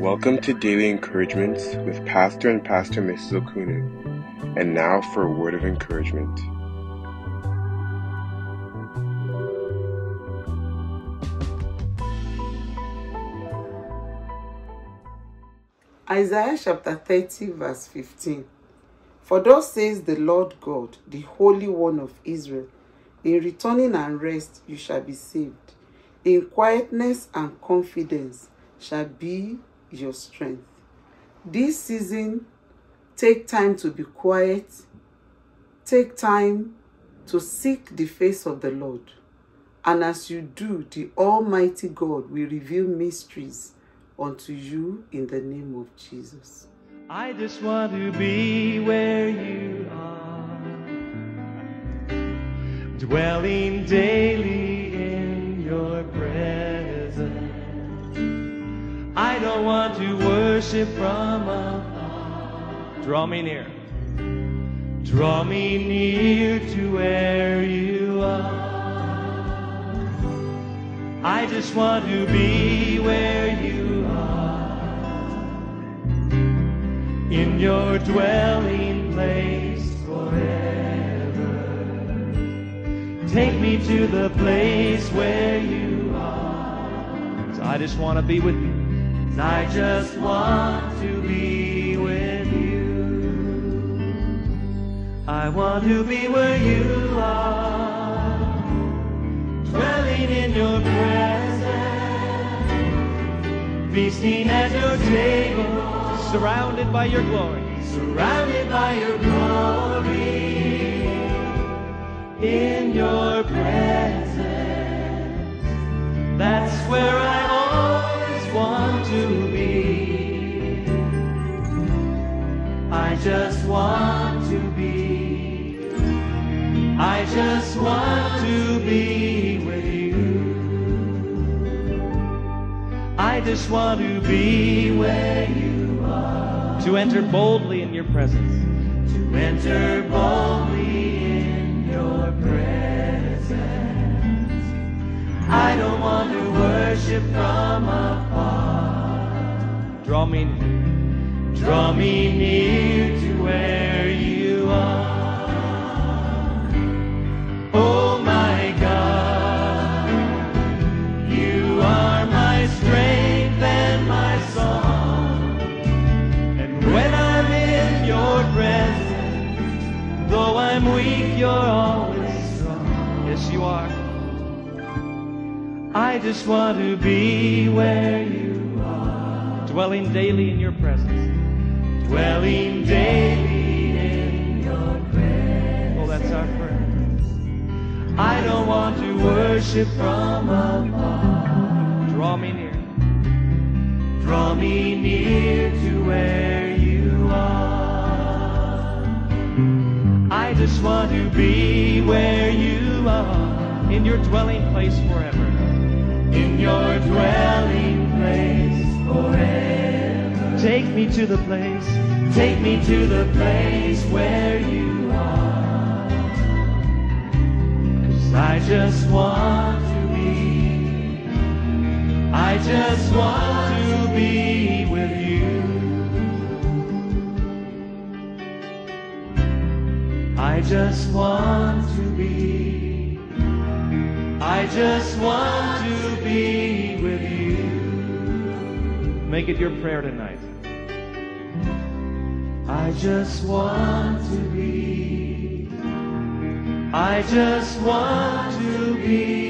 Welcome to Daily Encouragements with Pastor and Pastor Mrs. Okunnu. And now for a word of encouragement. Isaiah chapter 30, verse 15. For thus says the Lord God, the Holy One of Israel, in returning and rest you shall be saved. In quietness and confidence shall be your strength. This season, take time to be quiet. Take time to seek the face of the Lord. And as you do, the Almighty God will reveal mysteries unto you in the name of Jesus. I just want to be where you are, dwelling daily I don't want to worship from afar. Draw me near. Draw me near to where you are. I just want to be where you are. In your dwelling place forever. Take me to the place where you are. So I just want to be with you. I just want to be with you. I want to be where you are, dwelling in your presence, feasting at your table, surrounded by your glory, surrounded by your glory, in your presence. I just want to be. I just want to be with you. I just want to be where you are. To enter boldly in your presence. To enter boldly in your presence. I don't want to worship from afar. Draw me near. Draw me near to where you are. Oh my God, you are my strength and my song. And when I'm in your presence, though I'm weak, you're always strong. Yes, you are. I just want to be where you are, dwelling daily in your presence, dwelling daily in your presence. Oh, that's our prayer. I don't want to worship from afar. Draw me near, draw me near to where you are. I just want to be where you are, in your dwelling place forever in your dwelling place forever. Take me to the place, take me to the place where you are. Cause I just want to be, I just want to be with you. I just want to be. I just want to be with you. Make it your prayer tonight. I just want to be. I just want to be